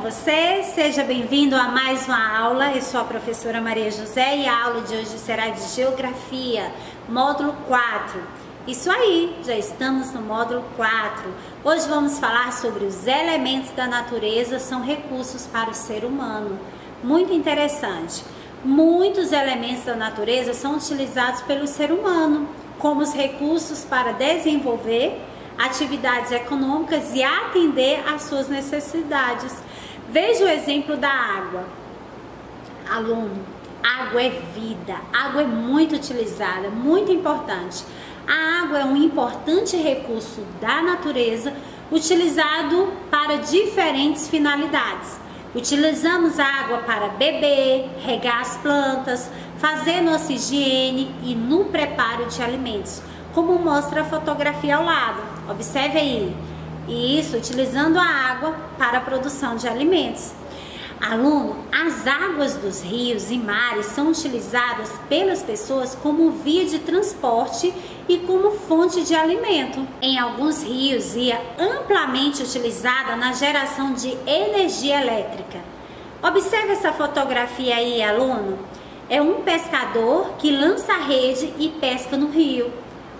você? Seja bem-vindo a mais uma aula. Eu sou a professora Maria José e a aula de hoje será de Geografia, módulo 4. Isso aí, já estamos no módulo 4. Hoje vamos falar sobre os elementos da natureza são recursos para o ser humano. Muito interessante. Muitos elementos da natureza são utilizados pelo ser humano como os recursos para desenvolver atividades econômicas e atender às suas necessidades. Veja o exemplo da água. Aluno, água é vida, água é muito utilizada, muito importante. A água é um importante recurso da natureza utilizado para diferentes finalidades. Utilizamos a água para beber, regar as plantas, fazer nossa higiene e no preparo de alimentos como mostra a fotografia ao lado. Observe aí. Isso, utilizando a água para a produção de alimentos. Aluno, as águas dos rios e mares são utilizadas pelas pessoas como via de transporte e como fonte de alimento. Em alguns rios, ia amplamente utilizada na geração de energia elétrica. Observe essa fotografia aí, aluno. É um pescador que lança a rede e pesca no rio.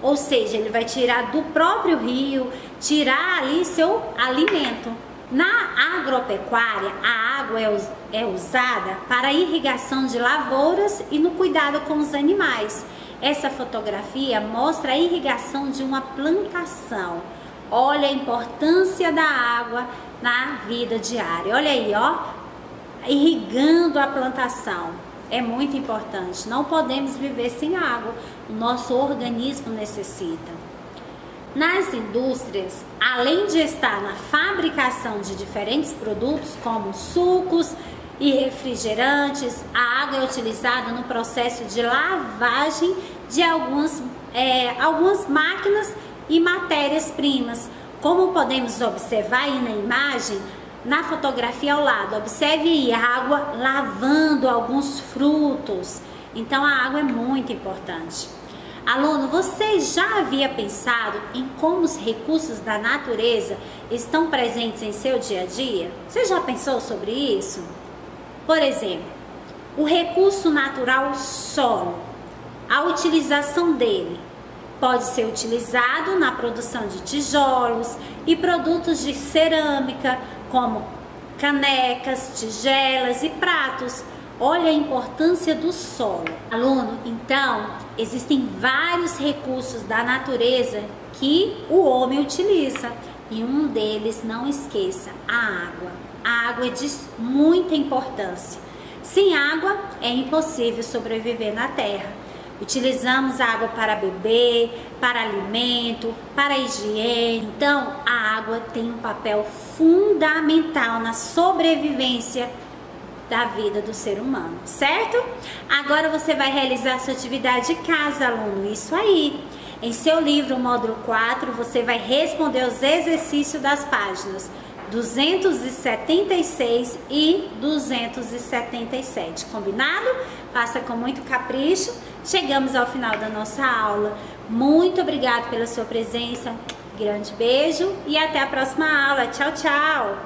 Ou seja, ele vai tirar do próprio rio, tirar ali seu alimento. Na agropecuária, a água é, é usada para irrigação de lavouras e no cuidado com os animais. Essa fotografia mostra a irrigação de uma plantação. Olha a importância da água na vida diária. Olha aí, ó, irrigando a plantação é muito importante. Não podemos viver sem água, o nosso organismo necessita. Nas indústrias, além de estar na fabricação de diferentes produtos como sucos e refrigerantes, a água é utilizada no processo de lavagem de algumas, é, algumas máquinas e matérias-primas. Como podemos observar aí na imagem, na fotografia ao lado, observe aí a água lavando alguns frutos. Então a água é muito importante. Aluno, você já havia pensado em como os recursos da natureza estão presentes em seu dia a dia? Você já pensou sobre isso? Por exemplo, o recurso natural solo, a utilização dele pode ser utilizado na produção de tijolos e produtos de cerâmica, como canecas, tigelas e pratos. Olha a importância do solo. Aluno, então, existem vários recursos da natureza que o homem utiliza e um deles, não esqueça, a água. A água é de muita importância. Sem água é impossível sobreviver na Terra. Utilizamos água para beber, para alimento, para higiene. Então, a água tem um papel fundamental na sobrevivência da vida do ser humano, certo? Agora você vai realizar sua atividade de casa, aluno. Isso aí. Em seu livro, módulo 4, você vai responder os exercícios das páginas 276 e 277. Combinado? Faça com muito capricho. Chegamos ao final da nossa aula. Muito obrigado pela sua presença. Grande beijo e até a próxima aula. Tchau, tchau!